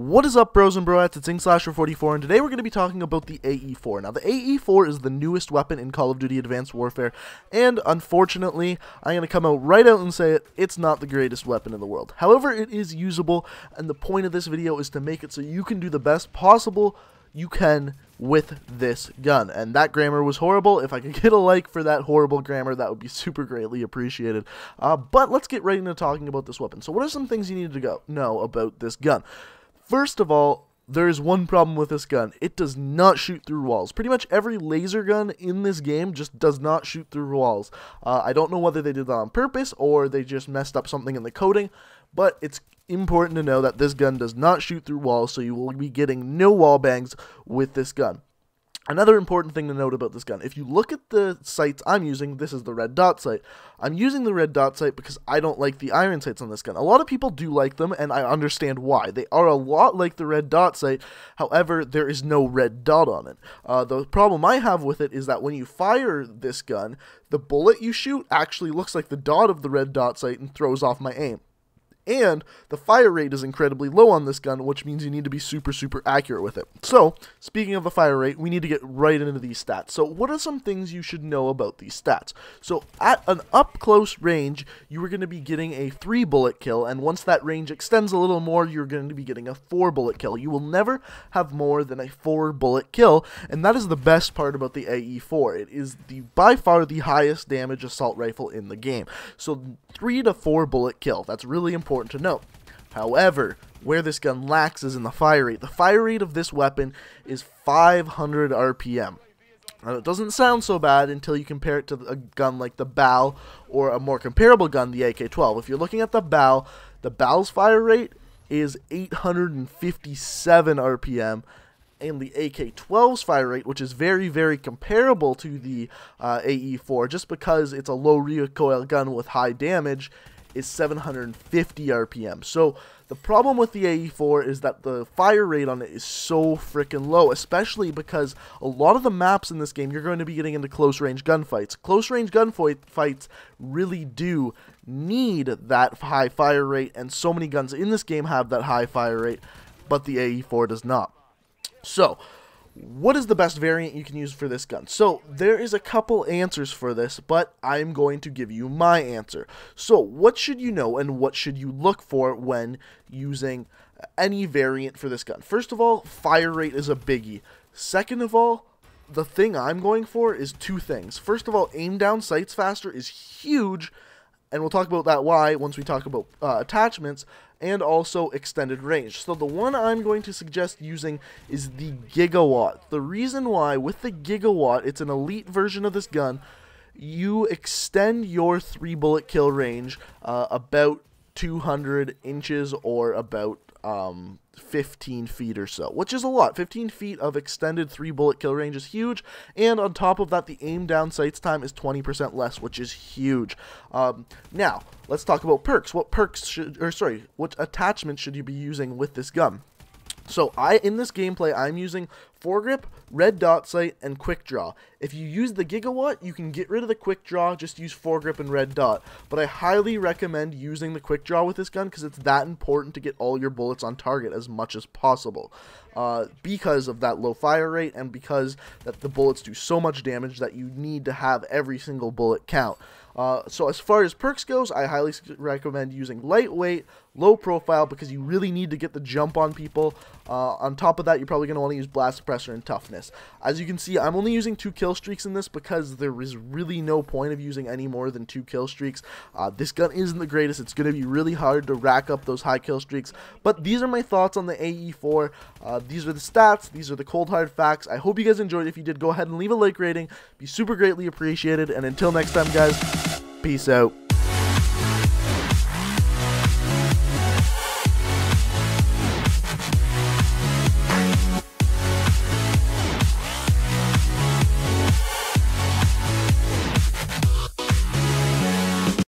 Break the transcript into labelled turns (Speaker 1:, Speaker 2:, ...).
Speaker 1: What is up bros and broettes, it's InkSlasher44 and today we're going to be talking about the AE4. Now the AE4 is the newest weapon in Call of Duty Advanced Warfare and unfortunately I'm going to come out right out and say it, it's not the greatest weapon in the world. However it is usable and the point of this video is to make it so you can do the best possible you can with this gun. And that grammar was horrible. If I could get a like for that horrible grammar, that would be super greatly appreciated. Uh, but let's get right into talking about this weapon. So what are some things you need to go know about this gun? First of all, there is one problem with this gun. It does not shoot through walls. Pretty much every laser gun in this game just does not shoot through walls. Uh, I don't know whether they did that on purpose or they just messed up something in the coding, but it's important to know that this gun does not shoot through walls, so you will be getting no wall bangs with this gun. Another important thing to note about this gun, if you look at the sights I'm using, this is the red dot sight. I'm using the red dot sight because I don't like the iron sights on this gun. A lot of people do like them, and I understand why. They are a lot like the red dot sight, however, there is no red dot on it. Uh, the problem I have with it is that when you fire this gun, the bullet you shoot actually looks like the dot of the red dot sight and throws off my aim and the fire rate is incredibly low on this gun, which means you need to be super, super accurate with it. So, speaking of the fire rate, we need to get right into these stats. So, what are some things you should know about these stats? So, at an up close range, you are going to be getting a 3 bullet kill, and once that range extends a little more, you're going to be getting a 4 bullet kill. You will never have more than a 4 bullet kill, and that is the best part about the AE4. It is the by far the highest damage assault rifle in the game. So, 3 to 4 bullet kill. That's really important important to note. However, where this gun lacks is in the fire rate. The fire rate of this weapon is 500 RPM. Now, it doesn't sound so bad until you compare it to a gun like the BAL or a more comparable gun, the AK-12. If you're looking at the BAL, the BAL's fire rate is 857 RPM, and the AK-12's fire rate, which is very, very comparable to the uh, AE-4, just because it's a low recoil gun with high damage, is 750 RPM. So the problem with the AE4 is that the fire rate on it is so freaking low, especially because a lot of the maps in this game you're going to be getting into close range gunfights. Close range gunfights really do need that high fire rate, and so many guns in this game have that high fire rate, but the AE4 does not. So, what is the best variant you can use for this gun? So there is a couple answers for this, but I'm going to give you my answer. So what should you know and what should you look for when using any variant for this gun? First of all, fire rate is a biggie. Second of all, the thing I'm going for is two things. First of all, aim down sights faster is huge and we'll talk about that why once we talk about uh, attachments and also extended range. So the one I'm going to suggest using is the Gigawatt. The reason why with the Gigawatt, it's an elite version of this gun, you extend your three bullet kill range uh, about 200 inches or about um, 15 feet or so, which is a lot. 15 feet of extended three bullet kill range is huge, and on top of that, the aim down sights time is 20% less, which is huge. Um, now, let's talk about perks. What perks should, or sorry, what attachments should you be using with this gun? So I in this gameplay I'm using foregrip, red dot sight, and quick draw. If you use the gigawatt, you can get rid of the quick draw, just use foregrip and red dot. But I highly recommend using the quick draw with this gun because it's that important to get all your bullets on target as much as possible. Uh, because of that low fire rate and because that the bullets do so much damage that you need to have every single bullet count. Uh, so as far as perks goes, I highly recommend using lightweight, low profile because you really need to get the jump on people. Uh, on top of that, you're probably going to want to use blast suppressor and toughness. As you can see, I'm only using two kill streaks in this because there is really no point of using any more than two kill streaks. Uh, this gun isn't the greatest. It's going to be really hard to rack up those high kill streaks. But these are my thoughts on the AE4. Uh, these are the stats. These are the cold hard facts. I hope you guys enjoyed. If you did, go ahead and leave a like rating. Be super greatly appreciated. And until next time, guys. Peace out.